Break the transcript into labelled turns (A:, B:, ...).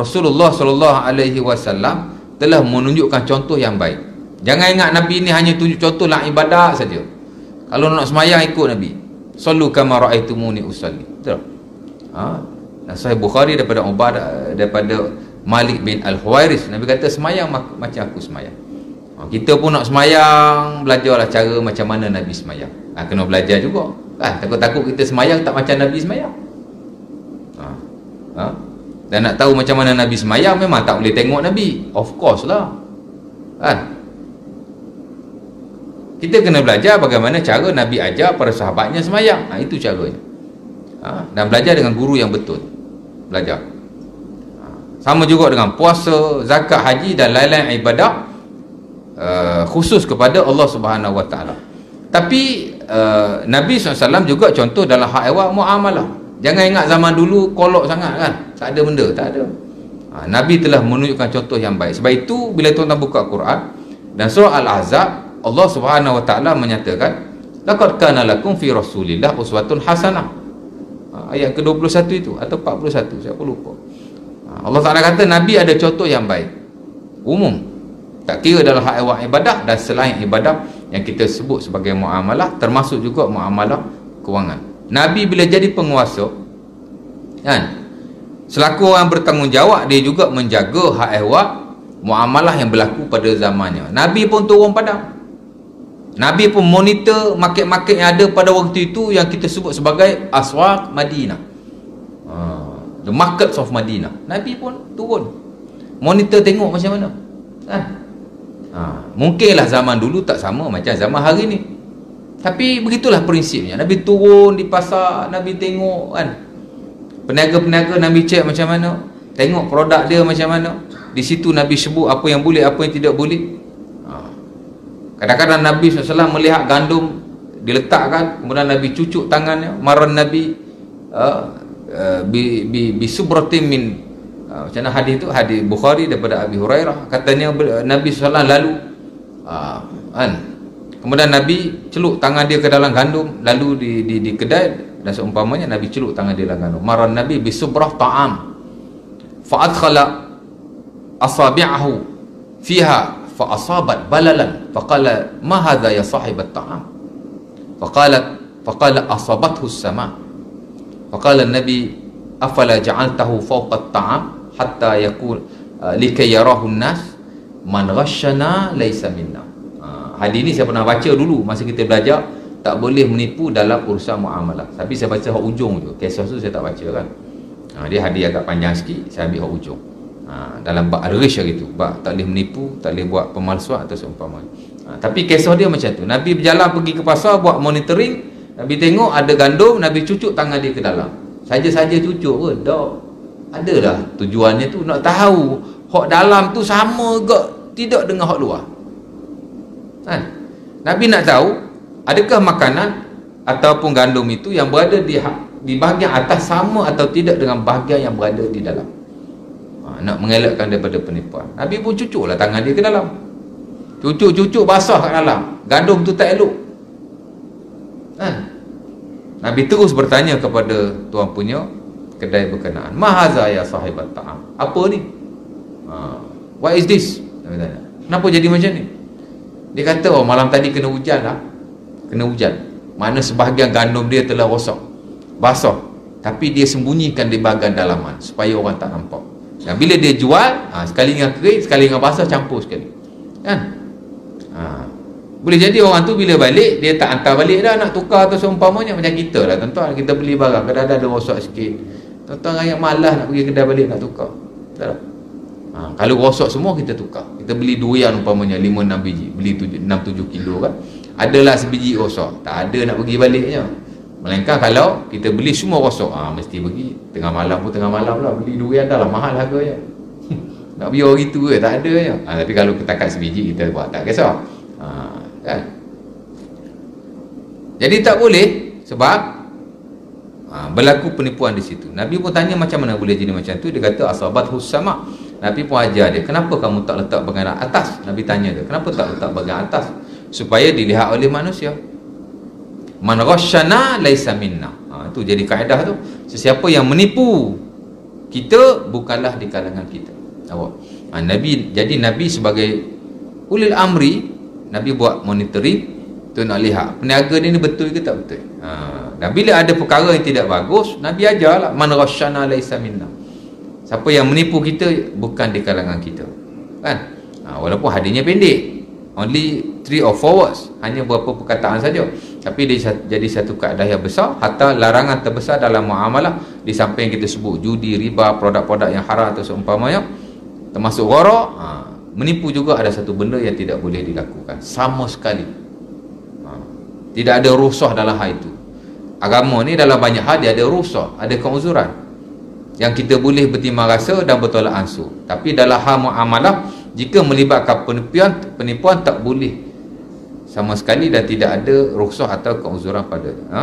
A: Rasulullah sallallahu alaihi wasallam telah menunjukkan contoh yang baik. Jangan ingat Nabi ni hanya tunjuk contoh lah ibadat saja. Kalau nak semayang ikut Nabi. Sallu kama raaitumuni usalli. Betul. Ha? Dan Sahih Bukhari daripada Ubad daripada Malik bin Al-Huwairis Nabi kata semayang macam aku semayang. Ha, kita pun nak semayang belajarlah cara macam mana Nabi semayang. Ha, kena belajar juga. Ha, takut-takut kita semayang tak macam Nabi semayang. Dan nak tahu macam mana Nabi semayang memang tak boleh tengok Nabi. Of course lah. Kan? Kita kena belajar bagaimana cara Nabi ajar para sahabatnya semayang. Ha, itu caranya. Ha? dan belajar dengan guru yang betul. Belajar. Ha? sama juga dengan puasa zakat haji dan lain-lain ibadah uh, khusus kepada Allah subhanahu ta'ala. Tapi uh, Nabi SAW juga contoh dalam hak awal muamalah Jangan ingat zaman dulu kolok sangat kan. Tak ada benda, tak ada. Ha, Nabi telah menunjukkan contoh yang baik. Sebab itu bila tuan-tuan buka Quran dan surah Al-Ahzab, Allah Subhanahu Wa Taala menyatakan, "Laqad kana lakum fi Rasulillah uswatun hasanah." Ha, ayat ke-21 itu atau 41, saya pun lupa. Ha, Allah Taala kata Nabi ada contoh yang baik. Umum. Tak kira dalam hak ibadah dan selain ibadah yang kita sebut sebagai muamalah termasuk juga muamalah kewangan. Nabi bila jadi penguasa kan selaku orang bertanggungjawab dia juga menjaga hak ehwal muamalah yang berlaku pada zamannya. Nabi pun turun padang. Nabi pun monitor market-market yang ada pada waktu itu yang kita sebut sebagai aswaq Madinah. Uh, the markets of Madinah. Nabi pun turun. Monitor tengok macam mana kan? Uh, mungkinlah zaman dulu tak sama macam zaman hari ni tapi begitulah prinsipnya. Nabi turun di pasar, Nabi tengok kan. Peniaga-peniaga Nabi cek macam mana. Tengok produk dia macam mana. Di situ Nabi sebut apa yang boleh, apa yang tidak boleh. Ha. Kadang-kadang Nabi SAW melihat gandum diletakkan, kemudian Nabi cucuk tangannya, maran Nabi uh, uh, bi, bi, bi subratim min uh, macam mana hadis itu hadis Bukhari daripada Abi Hurairah katanya Nabi SAW lalu uh, kan Kemudian Nabi celuk tangan dia ke dalam gandum lalu di di, di kedai dan seumpamanya Nabi celuk tangan dia dalam gandum. Maran Nabi bisubrah ta'am. Fa adkhala asabi'ahu fiha fa asabat balalan fa qala ma hadha ya sahib at-ta'am. Fa qalat fa qala asabathu as-sama. Fa qala Nabi afala ja'altahu fawqa at-ta'am hatta yakul uh, likay yarahu an-nas man ghashana laysa minna hadis ni saya pernah baca dulu masa kita belajar tak boleh menipu dalam urusan muamalah. Tapi saya baca hak ujung tu kisah tu saya tak baca kan. Ha, dia hadis agak panjang sikit saya ambil hak ujung. Ha, dalam bab al-rish gitu bab tak boleh menipu tak boleh buat pemalsuan atau seumpama. Ha, tapi kisah dia macam tu. Nabi berjalan pergi ke pasar buat monitoring. Nabi tengok ada gandum Nabi cucuk tangan dia ke dalam. Saja-saja cucuk pun tak adalah tujuannya tu. Nak tahu hak dalam tu sama ke tidak dengan hak luar kan? Nabi nak tahu adakah makanan ataupun gandum itu yang berada di ha- di bahagian atas sama atau tidak dengan bahagian yang berada di dalam? Ha, nak mengelakkan daripada penipuan. Nabi pun cucuklah tangan dia ke dalam. Cucuk-cucuk basah kat dalam. Gandum tu tak elok. Ha? Nabi terus bertanya kepada tuan punya kedai berkenaan. Mahaza ya sahibat ta'am? Apa ni? Ha, what is this? Nabi tanya. Kenapa jadi macam ni dia kata oh malam tadi kena hujan lah. Kena hujan. Mana sebahagian gandum dia telah rosak. Basah. Tapi dia sembunyikan di bahagian dalaman Supaya orang tak nampak. Dan bila dia jual ha, Sekali dengan kering Sekali dengan basah campur sekali. Kan? Ha. Boleh jadi orang tu bila balik Dia tak hantar balik dah Nak tukar atau seumpamanya. Macam kita lah tuan Kita beli barang Kadang-kadang ada rosak sikit. Tuan-tuan rakyat malas nak pergi kedai balik nak tukar. Tak ha, kalau rosak semua kita tukar. Kita beli durian umpamanya 5-6 biji beli 6-7 kilo kan. Adalah sebiji rosak tak ada nak pergi baliknya. Melainkan kalau kita beli semua rosak ha, mesti pergi. Tengah malam pun tengah malam lah beli durian dah lah. Mahal harganya. Nak biar gitu ke? Tak ada je. Ha, tapi kalau kita kat sebiji kita buat tak kisah. Ha, kan? Jadi tak boleh sebab ha, berlaku penipuan di situ. Nabi pun tanya macam mana boleh jadi macam tu. Dia kata asabat husama Nabi pun ajar dia kenapa kamu tak letak bahagian atas? Nabi tanya dia kenapa tak letak bahagian atas? Supaya dilihat oleh manusia. Man ghashana laisa minna. Ha, itu jadi kaedah tu. Sesiapa yang menipu kita bukanlah di kalangan kita. Awak. Ha, Nabi jadi Nabi sebagai ulil amri Nabi buat monitoring tu nak lihat peniaga ni, ni betul ke tak betul? Ha, dan bila ada perkara yang tidak bagus Nabi ajarlah man rasyana laisa minna siapa yang menipu kita bukan di kalangan kita. Kan? Ha, walaupun hadisnya pendek. Only three or four words. Hanya beberapa perkataan saja. Tapi dia jadi satu kaedah yang besar. Hatta larangan terbesar dalam muamalah. Di samping kita sebut judi riba produk-produk yang haram atau seumpamanya. Termasuk gharar ha, menipu juga ada satu benda yang tidak boleh dilakukan. Sama sekali. Ha, tidak ada rusuh dalam hal itu. Agama ni dalam banyak hal dia ada rusuh ada keuzuran yang kita boleh bertimbang rasa dan bertolak ansur tapi dalam hal muamalah jika melibatkan penipuan penipuan tak boleh sama sekali dan tidak ada rukhsah atau keuzuran pada ha?